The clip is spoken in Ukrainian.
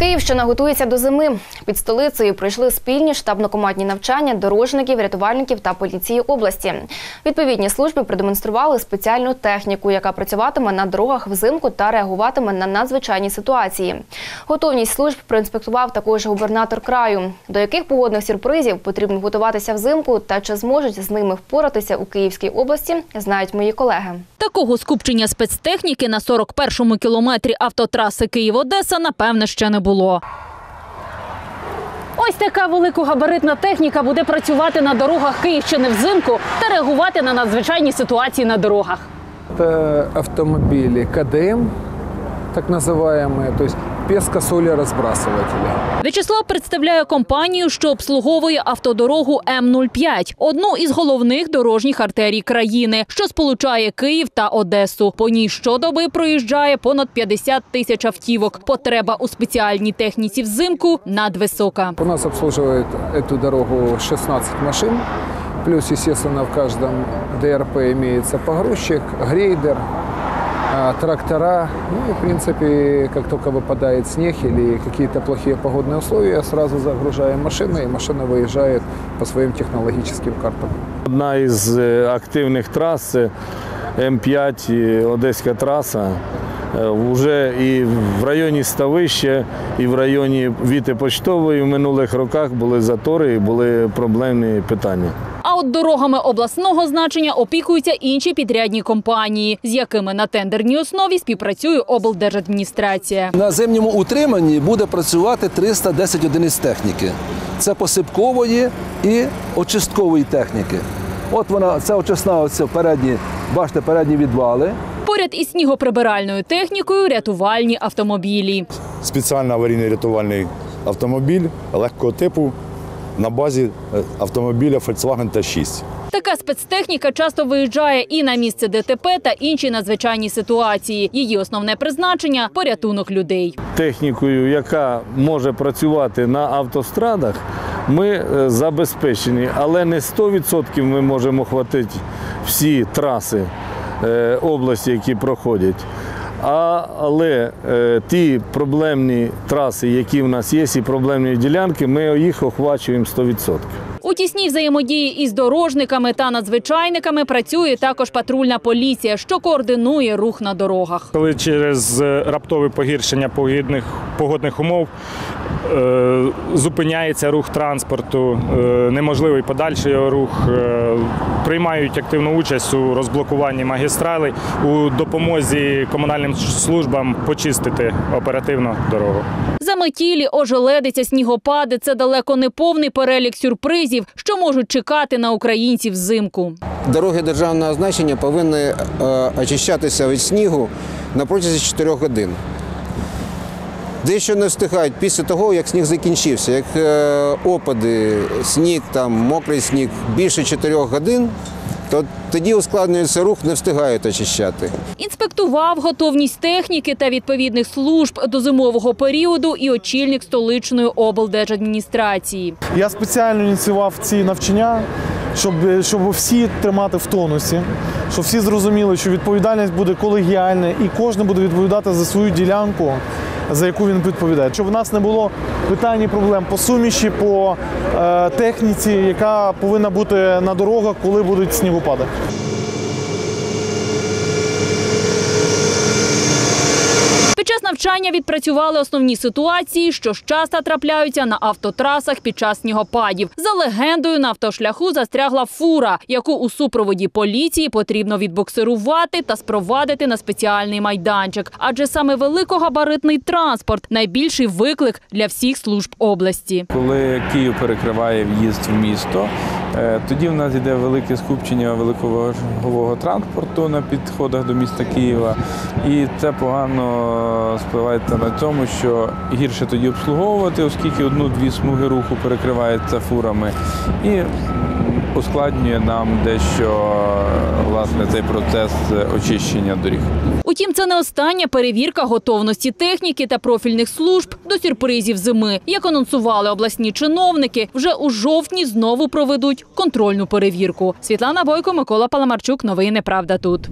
Київщина готується до зими. Під столицею пройшли спільні штабно-командні навчання дорожників, рятувальників та поліції області. Відповідні служби продемонстрували спеціальну техніку, яка працюватиме на дорогах взимку та реагуватиме на надзвичайні ситуації. Готовність служб проінспектував також губернатор краю. До яких погодних сюрпризів потрібно готуватися взимку та чи зможуть з ними впоратися у Київській області, знають мої колеги. Такого скупчення спецтехніки на 41-му кілометрі автотраси Київ-Одеса, напевне, ще не було Ось така великогабаритна техніка буде працювати на дорогах Київщини взимку та реагувати на надзвичайні ситуації на дорогах. Это автомобили КДМ, так называемые, то есть пескосолеразбрасыватели. В'ячеслав представляє компанію, що обслуговує автодорогу М-05 – одну із головних дорожніх артерій країни, що сполучає Київ та Одесу. По ній щодоби проїжджає понад 50 тисяч автівок. Потреба у спеціальній техніці взимку надвисока. У нас обслуживает эту дорогу 16 машин, плюс, естественно, в каждом ДРП имеется погрузчик, грейдер, трактора. Ну и, в принципе, как только выпадает снег или какие-то плохие погодные условия, сразу загружаем машину, и машина выезжает по своим технологическим картам. Одна із е, активних трас це М5 і Одеська траса. Вже і в районі Ставища, і в районі Віти Почтової в минулих роках були затори і були проблемні питання. От дорогами обласного значення опікуються інші підрядні компанії, з якими на тендерній основі співпрацює облдержадміністрація. На зимньому утриманні буде працювати 310 одиниць техніки. Це посипкової і очисткової техніки. От вона, це очисна, оце передні, бачите, передні відвали. Поряд із снігоприбиральною технікою рятувальні автомобілі. спеціальний аварійно-рятувальний автомобіль легкого типу на базі е, автомобіля Volkswagen T6. Така спецтехніка часто виїжджає і на місце ДТП та інші надзвичайні ситуації. Її основне призначення порятунок людей. Технікою, яка може працювати на автострадах, ми е, забезпечені, але не 100% ми можемо охватити всі траси е, області, які проходять. Але е, ті проблемні траси, які в нас є, і проблемні ділянки, ми їх охвачуємо 100%. Тісній взаємодії із дорожниками та надзвичайниками працює також патрульна поліція, що координує рух на дорогах. Коли через е, раптове погіршення погодних, погодних умов е, зупиняється рух транспорту, е, неможливий подальший його рух, е, приймають активну участь у розблокуванні магістралей, у допомозі комунальним службам почистити оперативно дорогу. Заметілі, ожеледиця, снігопади це далеко не повний перелік сюрпризів, що можуть чекати на українців взимку. Дороги державного значення повинні е, очищатися від снігу на протязі 4 годин. Дещо не встигають після того, як сніг закінчився. Як е, опади, сніг, там, мокрий сніг більше 4 годин, то тоді ускладнюється рух, не встигають очищати. Інспектував готовність техніки та відповідних служб до зимового періоду і очільник столичної облдержадміністрації. Я спеціально ініціював ці навчання, щоб, щоб всі тримати в тонусі, щоб всі зрозуміли, що відповідальність буде колегіальна і кожен буде відповідати за свою ділянку, за яку він відповідає. Щоб у нас не було питань і проблем по суміші, по е, техніці, яка повинна бути на дорогах, коли будуть снігопади. Час навчання відпрацювали основні ситуації, що ж часто трапляються на автотрасах під час снігопадів. За легендою, на автошляху застрягла фура, яку у супроводі поліції потрібно відбуксирувати та спровадити на спеціальний майданчик. Адже саме великогабаритний транспорт найбільший виклик для всіх служб області. Коли Київ перекриває в'їзд в місто, тоді в нас йде велике скупчення великовагового транспорту на підходах до міста Києва. І це погано спливається на тому, що гірше тоді обслуговувати, оскільки одну-дві смуги руху перекриваються фурами. І ускладнює нам дещо власне цей процес очищення доріг. Утім, це не остання перевірка готовності техніки та профільних служб до сюрпризів зими. Як анонсували обласні чиновники, вже у жовтні знову проведуть контрольну перевірку. Світлана Бойко, Микола Паламарчук. Новини Правда тут.